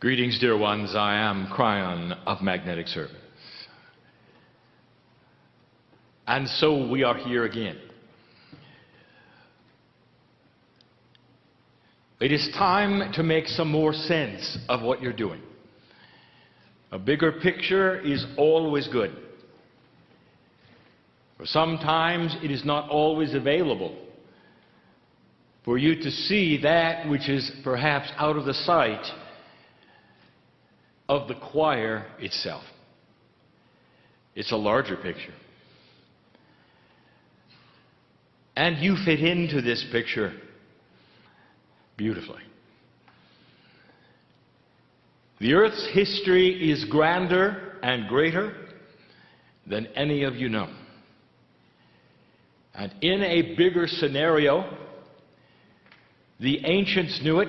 Greetings, dear ones. I am Kryon of Magnetic Service. And so we are here again. It is time to make some more sense of what you're doing. A bigger picture is always good. For sometimes it is not always available for you to see that which is perhaps out of the sight of the choir itself. It's a larger picture. And you fit into this picture beautifully. The earth's history is grander and greater than any of you know. And in a bigger scenario, the ancients knew it,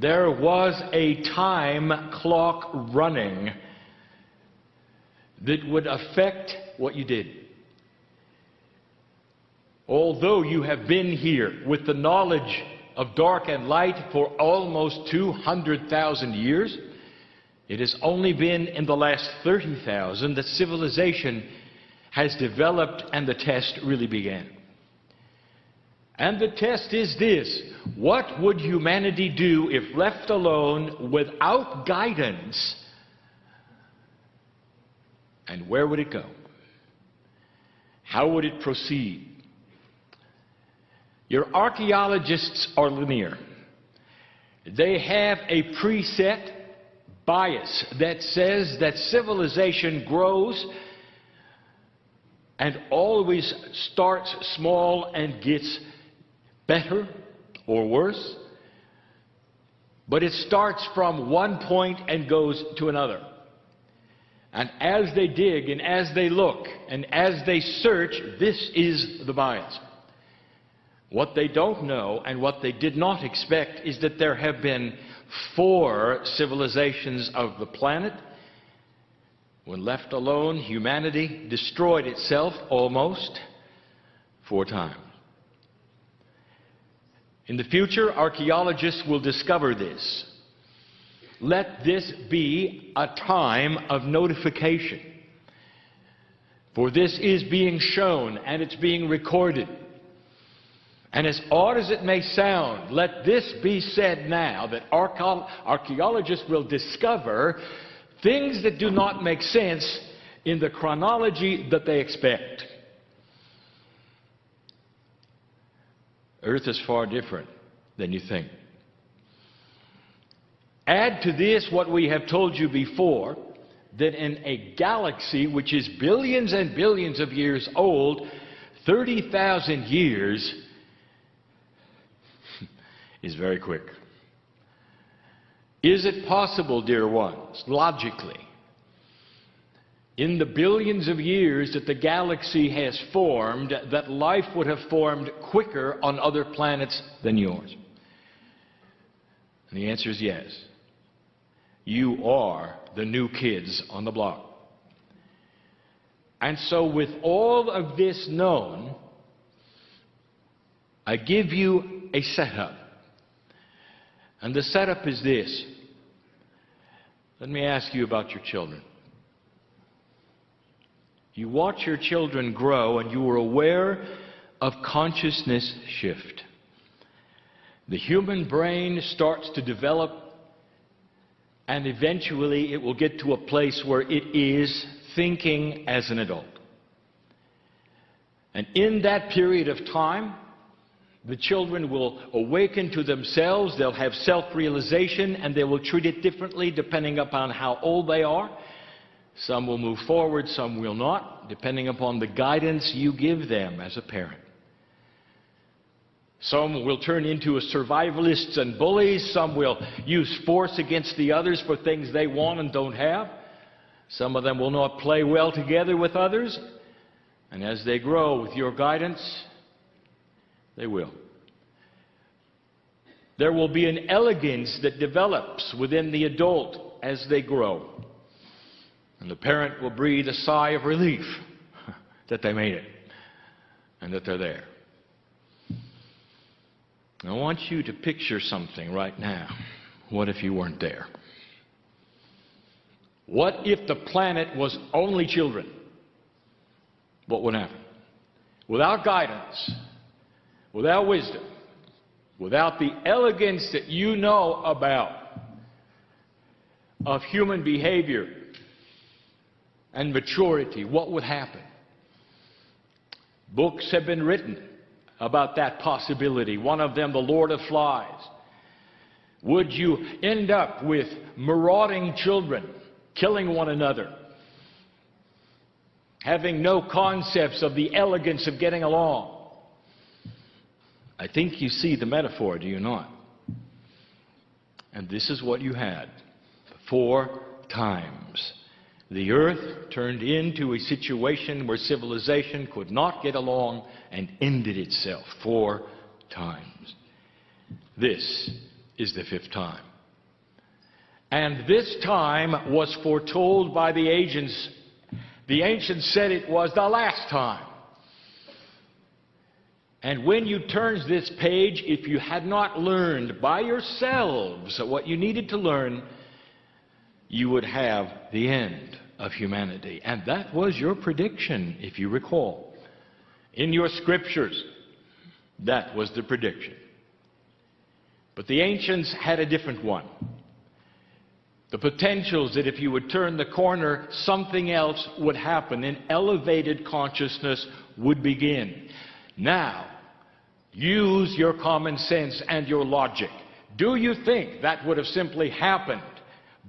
there was a time clock running that would affect what you did. Although you have been here with the knowledge of dark and light for almost 200,000 years, it has only been in the last 30,000 that civilization has developed and the test really began. And the test is this what would humanity do if left alone without guidance? And where would it go? How would it proceed? Your archaeologists are linear. They have a preset bias that says that civilization grows and always starts small and gets better or worse, but it starts from one point and goes to another. And as they dig and as they look and as they search, this is the bias. What they don't know and what they did not expect is that there have been four civilizations of the planet. When left alone, humanity destroyed itself almost four times. In the future, archaeologists will discover this. Let this be a time of notification. For this is being shown and it's being recorded. And as odd as it may sound, let this be said now that archaeologists will discover things that do not make sense in the chronology that they expect. Earth is far different than you think. Add to this what we have told you before that in a galaxy which is billions and billions of years old, 30,000 years is very quick. Is it possible, dear ones, logically, in the billions of years that the galaxy has formed, that life would have formed quicker on other planets than yours? And the answer is yes. You are the new kids on the block. And so, with all of this known, I give you a setup. And the setup is this. Let me ask you about your children. You watch your children grow and you are aware of consciousness shift. The human brain starts to develop and eventually it will get to a place where it is thinking as an adult. And in that period of time, the children will awaken to themselves, they'll have self-realization, and they will treat it differently depending upon how old they are. Some will move forward, some will not, depending upon the guidance you give them as a parent. Some will turn into survivalists and bullies. Some will use force against the others for things they want and don't have. Some of them will not play well together with others. And as they grow with your guidance, they will. There will be an elegance that develops within the adult as they grow. And the parent will breathe a sigh of relief that they made it and that they're there. I want you to picture something right now. What if you weren't there? What if the planet was only children? What would happen? Without guidance, without wisdom, without the elegance that you know about of human behavior and maturity, what would happen? Books have been written about that possibility. One of them, The Lord of Flies. Would you end up with marauding children killing one another, having no concepts of the elegance of getting along? I think you see the metaphor, do you not? And this is what you had four times. The earth turned into a situation where civilization could not get along and ended itself four times. This is the fifth time. And this time was foretold by the ancients. The ancients said it was the last time. And when you turn this page, if you had not learned by yourselves what you needed to learn, you would have the end of humanity. And that was your prediction, if you recall. In your scriptures, that was the prediction. But the ancients had a different one. The potentials that if you would turn the corner, something else would happen. An elevated consciousness would begin. Now, use your common sense and your logic. Do you think that would have simply happened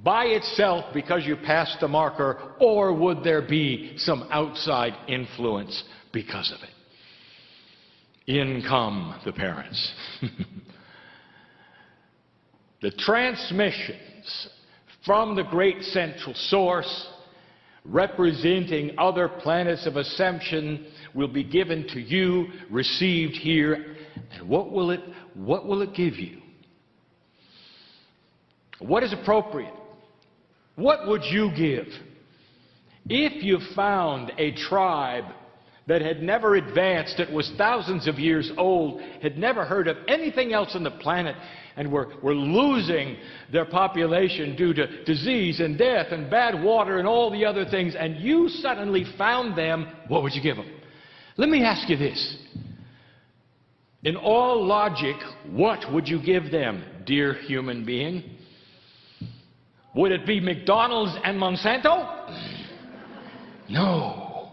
by itself because you passed the marker, or would there be some outside influence because of it? In come the parents. the transmissions from the great central source representing other planets of ascension will be given to you, received here. And what will it, what will it give you? What is appropriate? What would you give if you found a tribe that had never advanced, that was thousands of years old, had never heard of anything else on the planet, and were, were losing their population due to disease and death and bad water and all the other things, and you suddenly found them, what would you give them? Let me ask you this. In all logic, what would you give them, dear human being? Would it be McDonald's and Monsanto? No.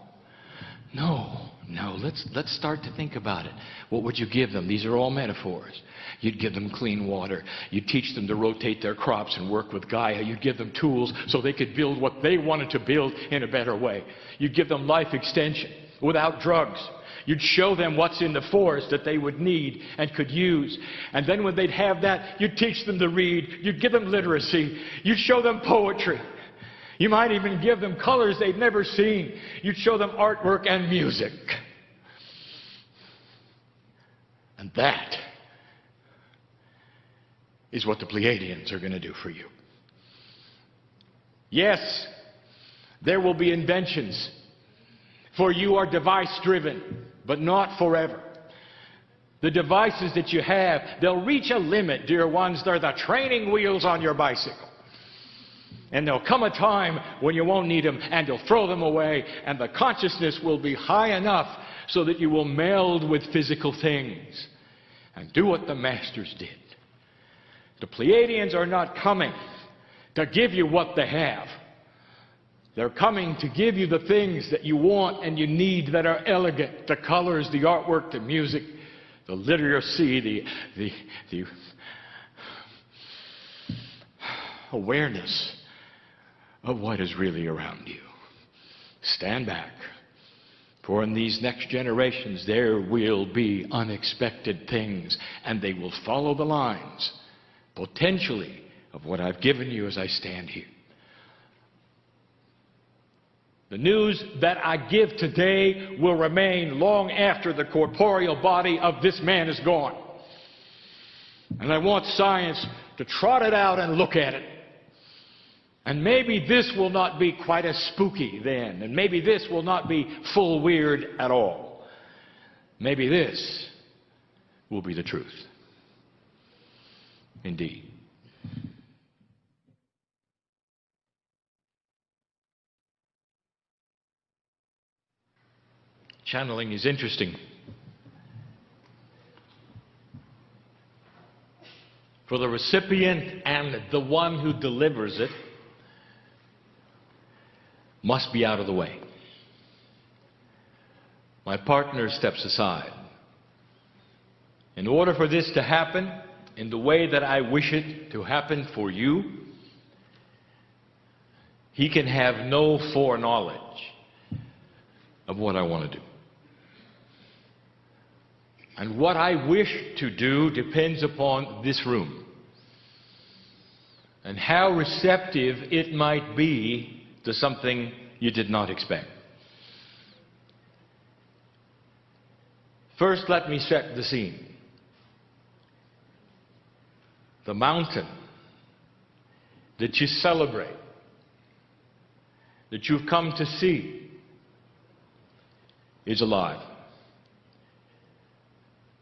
No. No. Let's, let's start to think about it. What would you give them? These are all metaphors. You'd give them clean water. You'd teach them to rotate their crops and work with Gaia. You'd give them tools so they could build what they wanted to build in a better way. You'd give them life extension without drugs. You'd show them what's in the forest that they would need and could use. And then when they'd have that, you'd teach them to read. You'd give them literacy. You'd show them poetry. You might even give them colors they'd never seen. You'd show them artwork and music. And that is what the Pleiadians are going to do for you. Yes, there will be inventions, for you are device driven but not forever. The devices that you have, they'll reach a limit, dear ones. They're the training wheels on your bicycle. And there'll come a time when you won't need them and you'll throw them away and the consciousness will be high enough so that you will meld with physical things and do what the masters did. The Pleiadians are not coming to give you what they have. They're coming to give you the things that you want and you need that are elegant the colors, the artwork, the music, the literacy, the, the, the awareness of what is really around you. Stand back. For in these next generations, there will be unexpected things, and they will follow the lines, potentially, of what I've given you as I stand here. The news that I give today will remain long after the corporeal body of this man is gone. And I want science to trot it out and look at it. And maybe this will not be quite as spooky then, and maybe this will not be full weird at all. Maybe this will be the truth. Indeed. Channeling is interesting. For the recipient and the one who delivers it must be out of the way. My partner steps aside. In order for this to happen in the way that I wish it to happen for you, he can have no foreknowledge of what I want to do. And what I wish to do depends upon this room and how receptive it might be to something you did not expect. First, let me set the scene. The mountain that you celebrate, that you've come to see, is alive.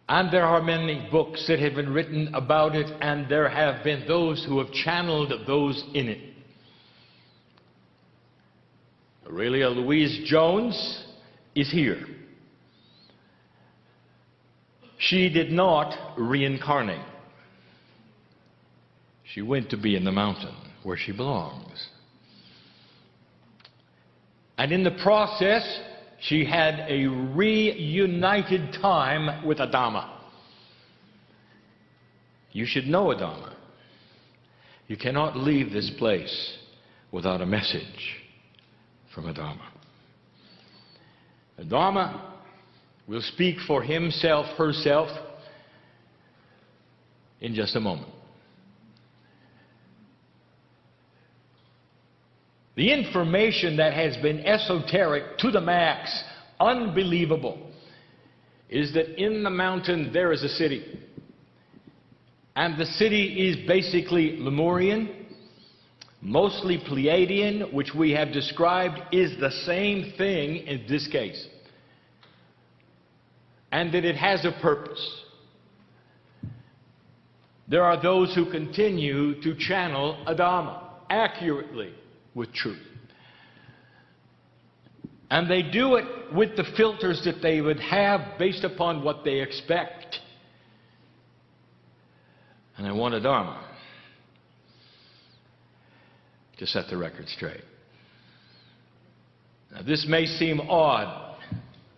And there are many books that have been written about it, and there have been those who have channeled those in it. Aurelia Louise Jones is here. She did not reincarnate. She went to be in the mountain where she belongs. And in the process, she had a reunited time with Adama. You should know Adama. You cannot leave this place without a message from Adama. Adama will speak for himself, herself, in just a moment. The information that has been esoteric to the max, unbelievable, is that in the mountain there is a city. And the city is basically Lemurian, mostly Pleiadian, which we have described is the same thing in this case. And that it has a purpose. There are those who continue to channel Adama accurately with truth. And they do it with the filters that they would have based upon what they expect. And I want Adama to set the record straight. Now, this may seem odd,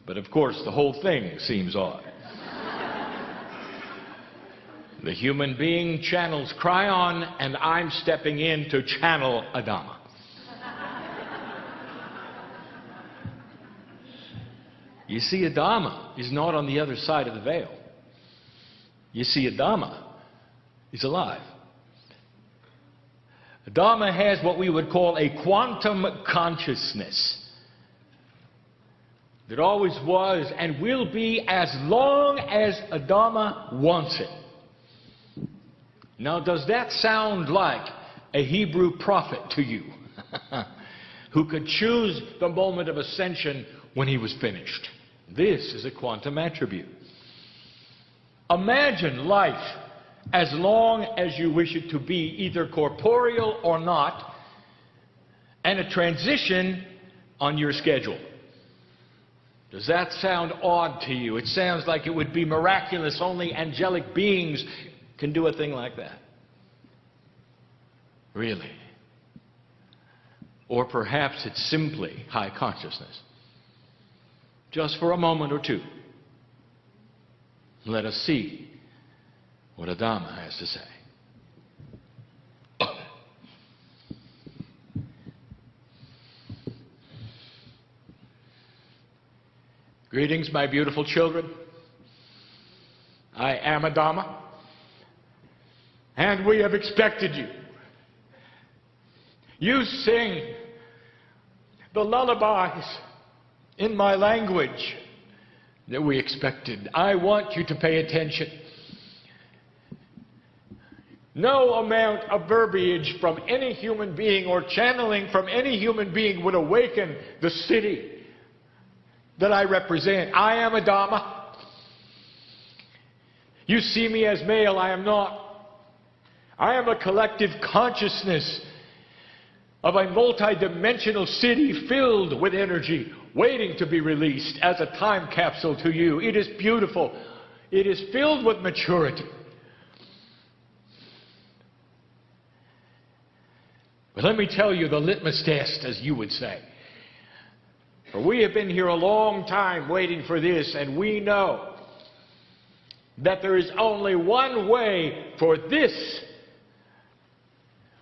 but of course, the whole thing seems odd. the human being channels Kryon, and I'm stepping in to channel Adama. You see, Adama is not on the other side of the veil. You see, Adama is alive. Adama has what we would call a quantum consciousness that always was and will be as long as Adama wants it. Now, does that sound like a Hebrew prophet to you who could choose the moment of ascension when he was finished? This is a quantum attribute. Imagine life as long as you wish it to be, either corporeal or not, and a transition on your schedule. Does that sound odd to you? It sounds like it would be miraculous. Only angelic beings can do a thing like that. Really? Or perhaps it's simply high consciousness just for a moment or two. Let us see what Adama has to say. Greetings, my beautiful children. I am Adama, and we have expected you. You sing the lullabies in my language that we expected. I want you to pay attention. No amount of verbiage from any human being or channeling from any human being would awaken the city that I represent. I am Adama. You see me as male, I am not. I am a collective consciousness of a multidimensional city filled with energy, waiting to be released as a time capsule to you. It is beautiful. It is filled with maturity. But let me tell you the litmus test, as you would say. For we have been here a long time waiting for this, and we know that there is only one way for this,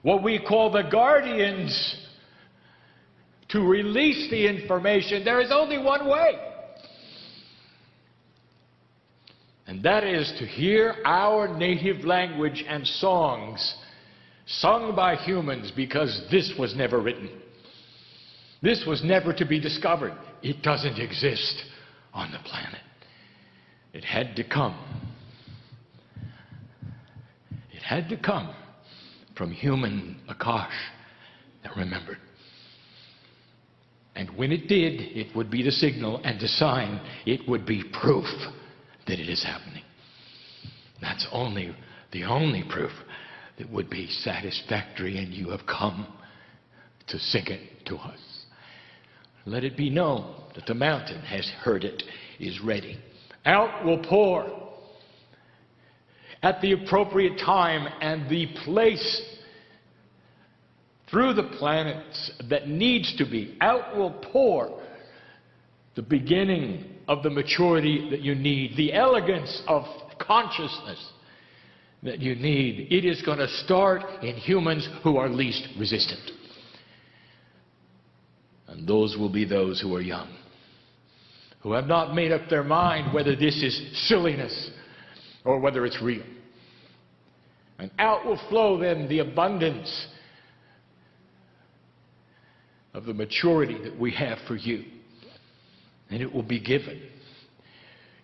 what we call the guardians, to release the information. There is only one way. And that is to hear our native language and songs sung by humans because this was never written. This was never to be discovered. It doesn't exist on the planet. It had to come. It had to come from human Akash that remembered. And when it did, it would be the signal and the sign. It would be proof that it is happening. That's only the only proof that would be satisfactory, and you have come to sing it to us. Let it be known that the mountain has heard it, is ready. Out will pour at the appropriate time and the place through the planets that needs to be. Out will pour the beginning of the maturity that you need, the elegance of consciousness that you need. It is going to start in humans who are least resistant. And those will be those who are young, who have not made up their mind whether this is silliness or whether it's real. And out will flow then the abundance of the maturity that we have for you. And it will be given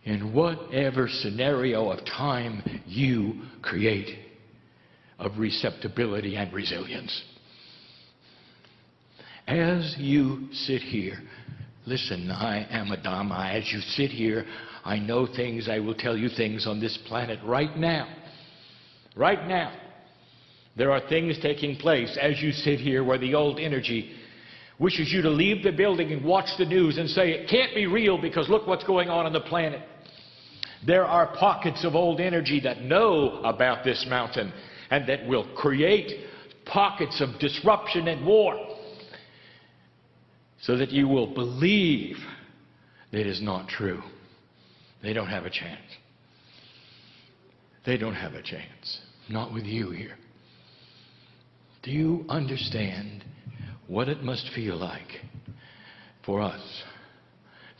in whatever scenario of time you create of receptibility and resilience. As you sit here, listen, I am Adama. As you sit here, I know things, I will tell you things on this planet right now. Right now. There are things taking place as you sit here where the old energy wishes you to leave the building and watch the news and say, it can't be real because look what's going on on the planet. There are pockets of old energy that know about this mountain and that will create pockets of disruption and war so that you will believe that it is not true. They don't have a chance. They don't have a chance. Not with you here. Do you understand what it must feel like for us,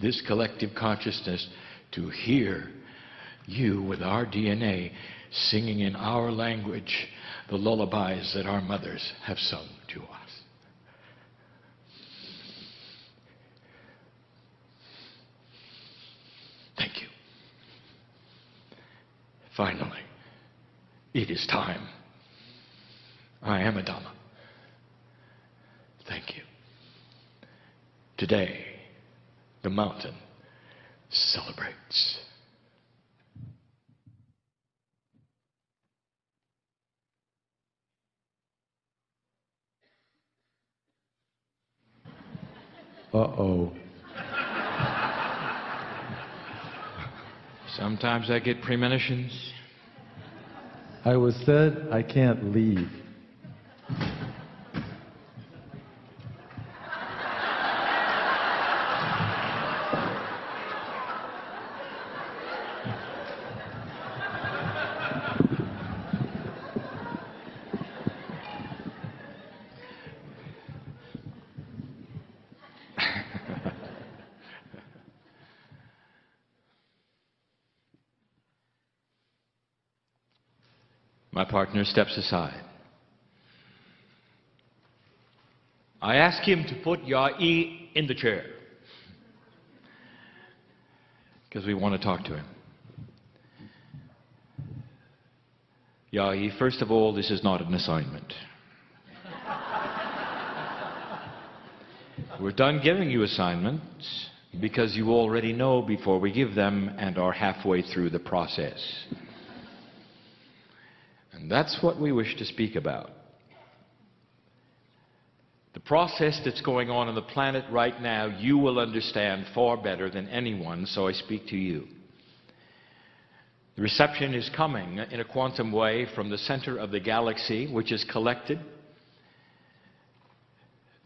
this collective consciousness, to hear you with our DNA singing in our language the lullabies that our mothers have sung to us. Thank you. Finally, it is time. I am Adama. Thank you. Today, the mountain celebrates. Uh-oh. Sometimes I get premonitions. I was said I can't leave. My partner steps aside. I ask him to put Yai in the chair because we want to talk to him. Yai, first of all, this is not an assignment. We're done giving you assignments because you already know before we give them and are halfway through the process. And that's what we wish to speak about. The process that's going on on the planet right now, you will understand far better than anyone, so I speak to you. The reception is coming in a quantum way from the center of the galaxy, which is collected.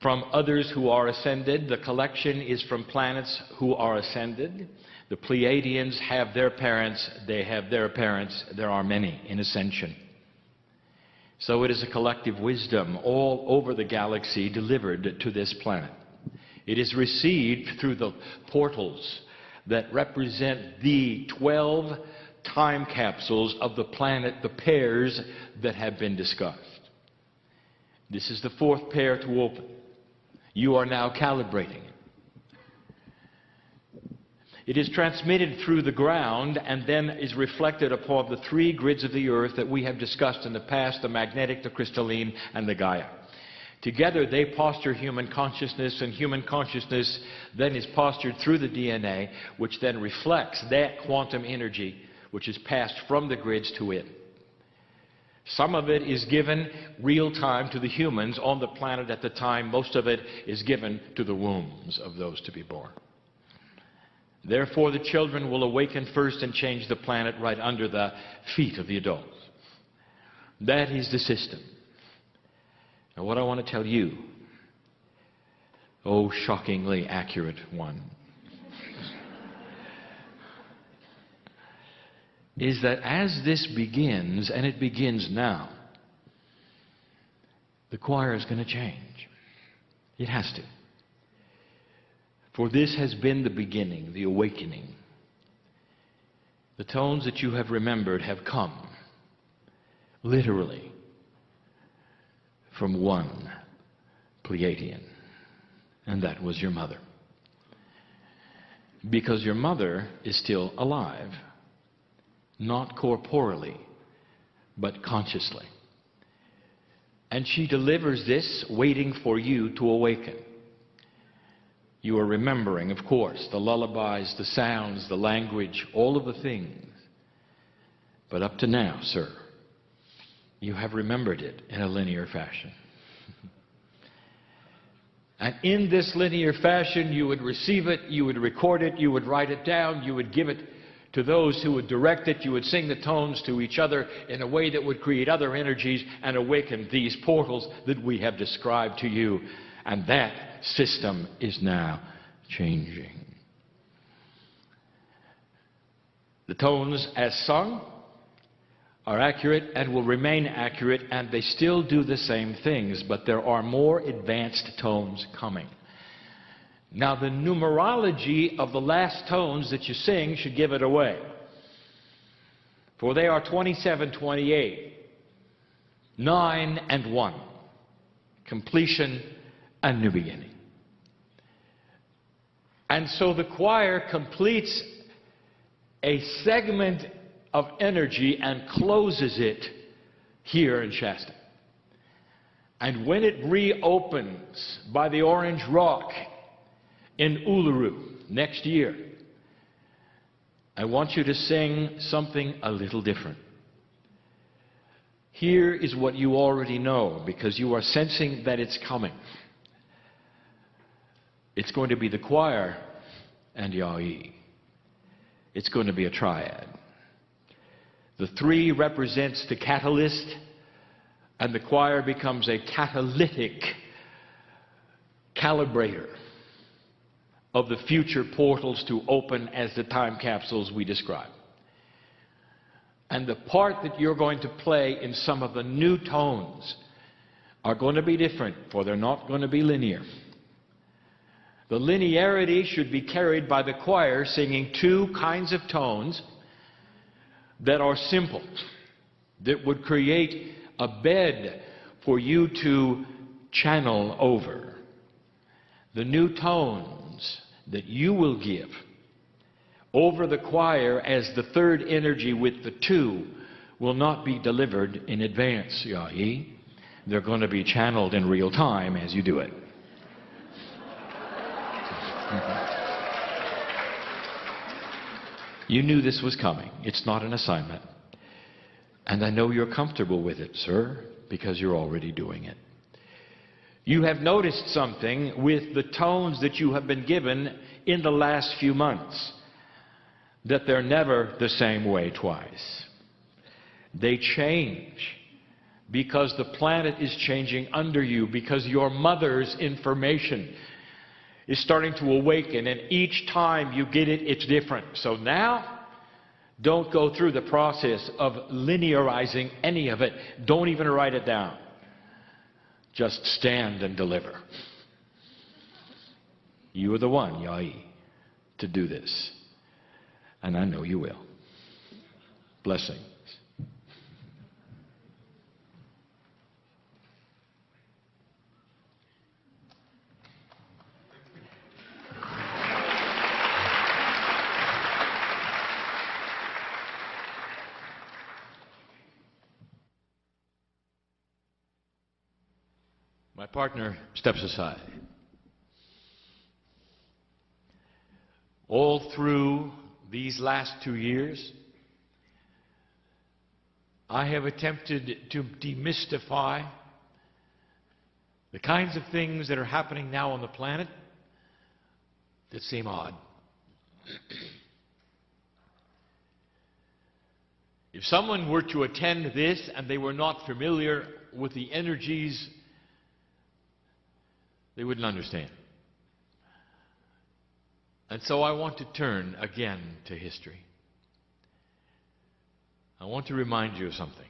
From others who are ascended, the collection is from planets who are ascended. The Pleiadians have their parents, they have their parents, there are many in ascension. So it is a collective wisdom all over the galaxy delivered to this planet. It is received through the portals that represent the 12 time capsules of the planet, the pairs that have been discussed. This is the fourth pair to open. You are now calibrating. It is transmitted through the ground and then is reflected upon the three grids of the earth that we have discussed in the past the magnetic, the crystalline, and the Gaia. Together they posture human consciousness, and human consciousness then is postured through the DNA, which then reflects that quantum energy which is passed from the grids to it. Some of it is given real time to the humans on the planet at the time. Most of it is given to the wombs of those to be born. Therefore, the children will awaken first and change the planet right under the feet of the adults. That is the system. Now, what I want to tell you, oh, shockingly accurate one, is that as this begins, and it begins now, the choir is going to change. It has to. For this has been the beginning, the awakening. The tones that you have remembered have come, literally, from one Pleiadian, and that was your mother. Because your mother is still alive not corporally, but consciously. And she delivers this waiting for you to awaken. You are remembering, of course, the lullabies, the sounds, the language, all of the things. But up to now, sir, you have remembered it in a linear fashion. and in this linear fashion, you would receive it, you would record it, you would write it down, you would give it to those who would direct it. You would sing the tones to each other in a way that would create other energies and awaken these portals that we have described to you. And that system is now changing. The tones, as sung, are accurate and will remain accurate, and they still do the same things, but there are more advanced tones coming. Now, the numerology of the last tones that you sing should give it away. For they are 27, 28, 9, and 1. Completion and new beginning. And so the choir completes a segment of energy and closes it here in Shasta. And when it reopens by the Orange Rock in Uluru next year, I want you to sing something a little different. Here is what you already know because you are sensing that it's coming. It's going to be the choir and Ya'i. It's going to be a triad. The three represents the catalyst, and the choir becomes a catalytic calibrator of the future portals to open as the time capsules we describe. And the part that you're going to play in some of the new tones are going to be different, for they're not going to be linear. The linearity should be carried by the choir singing two kinds of tones that are simple, that would create a bed for you to channel over. The new tones that you will give over the choir as the third energy with the two will not be delivered in advance, Yahi. They're going to be channeled in real time as you do it. you knew this was coming. It's not an assignment. And I know you're comfortable with it, sir, because you're already doing it. You have noticed something with the tones that you have been given in the last few months that they're never the same way twice. They change because the planet is changing under you, because your mother's information is starting to awaken, and each time you get it, it's different. So now, don't go through the process of linearizing any of it. Don't even write it down. Just stand and deliver. You are the one, Yai, to do this. And I know you will. Blessing. My partner steps aside. All through these last two years, I have attempted to demystify the kinds of things that are happening now on the planet that seem odd. if someone were to attend this and they were not familiar with the energies they wouldn't understand. And so I want to turn again to history. I want to remind you of something.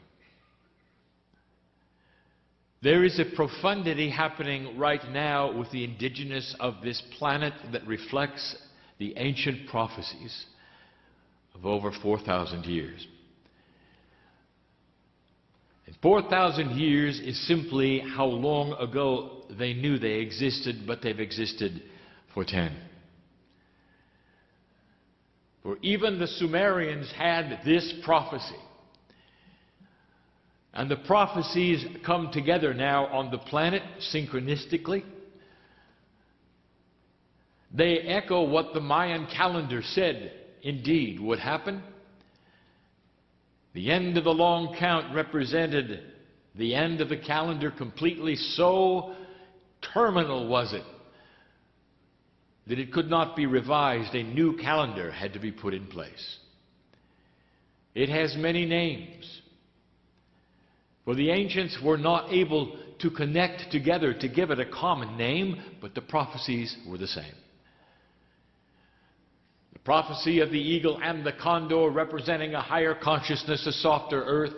There is a profundity happening right now with the indigenous of this planet that reflects the ancient prophecies of over 4,000 years. And 4,000 years is simply how long ago they knew they existed, but they've existed for 10. For even the Sumerians had this prophecy. And the prophecies come together now on the planet synchronistically. They echo what the Mayan calendar said indeed would happen. The end of the long count represented the end of the calendar completely. So terminal was it that it could not be revised. A new calendar had to be put in place. It has many names. For the ancients were not able to connect together to give it a common name, but the prophecies were the same. Prophecy of the eagle and the condor representing a higher consciousness, a softer earth.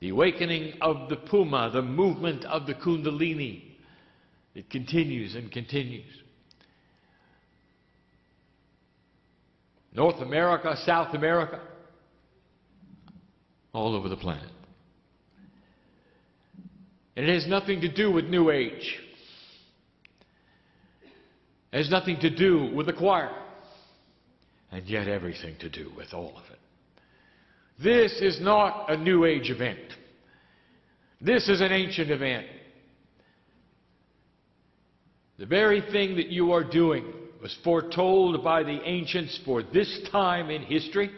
The awakening of the puma, the movement of the kundalini. It continues and continues. North America, South America, all over the planet. And it has nothing to do with New Age. It has nothing to do with the choir. And yet everything to do with all of it. This is not a New Age event. This is an ancient event. The very thing that you are doing was foretold by the ancients for this time in history,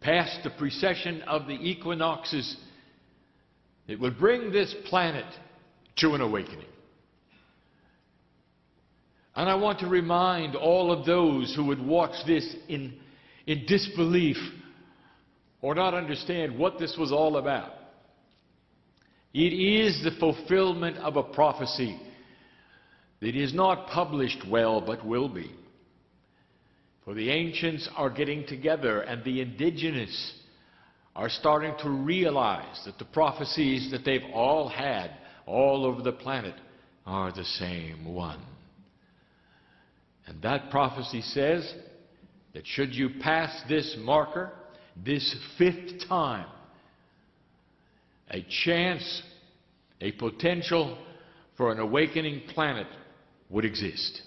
past the precession of the equinoxes. It would bring this planet to an awakening. And I want to remind all of those who would watch this in, in disbelief or not understand what this was all about. It is the fulfillment of a prophecy that is not published well but will be. For the ancients are getting together and the indigenous are starting to realize that the prophecies that they've all had all over the planet are the same one. And that prophecy says that should you pass this marker, this fifth time, a chance, a potential for an awakening planet would exist.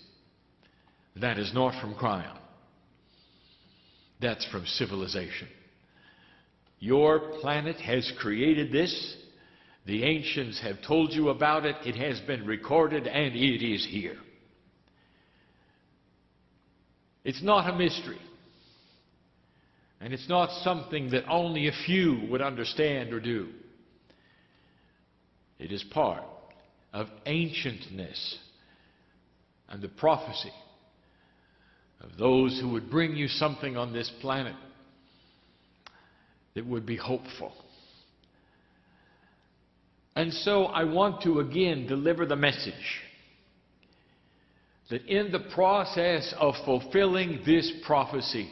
That is not from Kryon. That's from civilization. Your planet has created this. The ancients have told you about it. It has been recorded and it is here. It's not a mystery. And it's not something that only a few would understand or do. It is part of ancientness and the prophecy of those who would bring you something on this planet that would be hopeful. And so I want to again deliver the message that in the process of fulfilling this prophecy,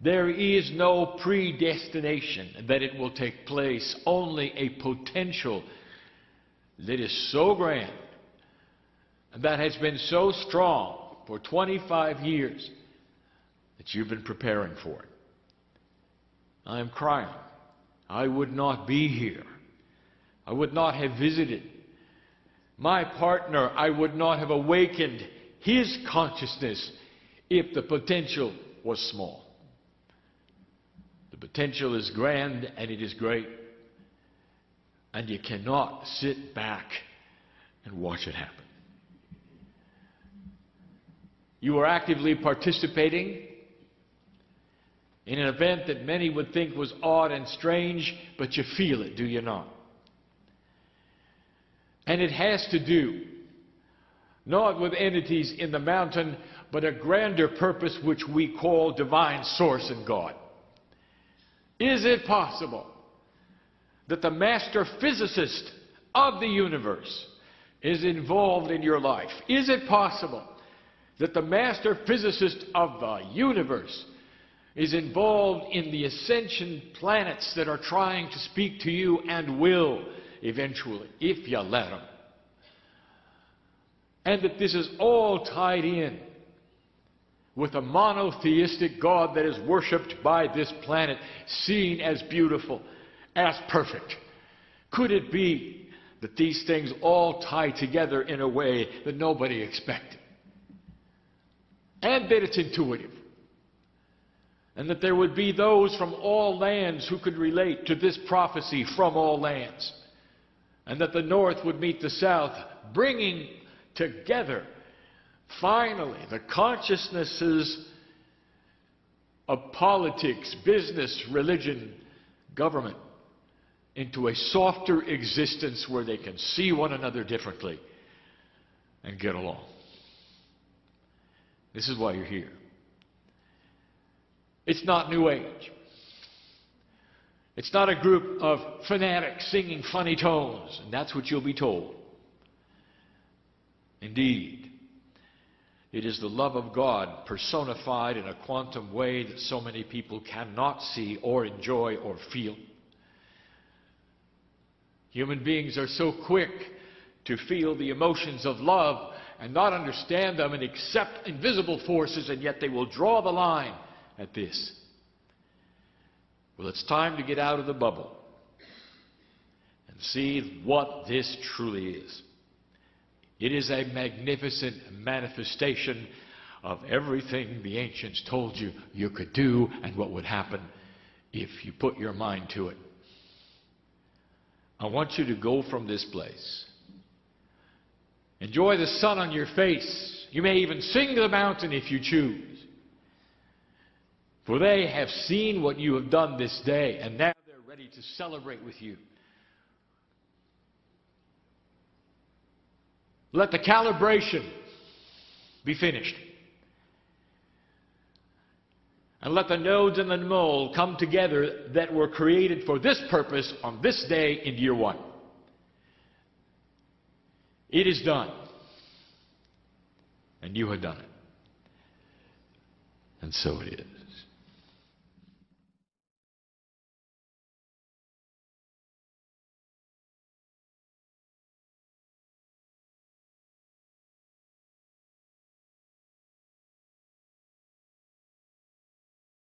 there is no predestination that it will take place, only a potential that is so grand that has been so strong for 25 years that you've been preparing for it. I am Kryon. I would not be here. I would not have visited. My partner, I would not have awakened his consciousness if the potential was small. The potential is grand and it is great. And you cannot sit back and watch it happen. You are actively participating in an event that many would think was odd and strange, but you feel it, do you not? And it has to do not with entities in the mountain, but a grander purpose which we call divine source in God. Is it possible that the master physicist of the universe is involved in your life? Is it possible that the master physicist of the universe is involved in the ascension planets that are trying to speak to you and will eventually, if you let them? And that this is all tied in with a monotheistic God that is worshiped by this planet, seen as beautiful, as perfect. Could it be that these things all tie together in a way that nobody expected? And that it's intuitive. And that there would be those from all lands who could relate to this prophecy from all lands. And that the North would meet the South, bringing together Finally, the consciousnesses of politics, business, religion, government into a softer existence where they can see one another differently and get along. This is why you're here. It's not New Age. It's not a group of fanatics singing funny tones, and that's what you'll be told. Indeed, it is the love of God personified in a quantum way that so many people cannot see or enjoy or feel. Human beings are so quick to feel the emotions of love and not understand them and accept invisible forces, and yet they will draw the line at this. Well, it's time to get out of the bubble and see what this truly is. It is a magnificent manifestation of everything the ancients told you you could do and what would happen if you put your mind to it. I want you to go from this place. Enjoy the sun on your face. You may even sing to the mountain if you choose. For they have seen what you have done this day, and now they're ready to celebrate with you. Let the calibration be finished. And let the nodes and the mole come together that were created for this purpose on this day in year one. It is done. And you have done it. And so it is.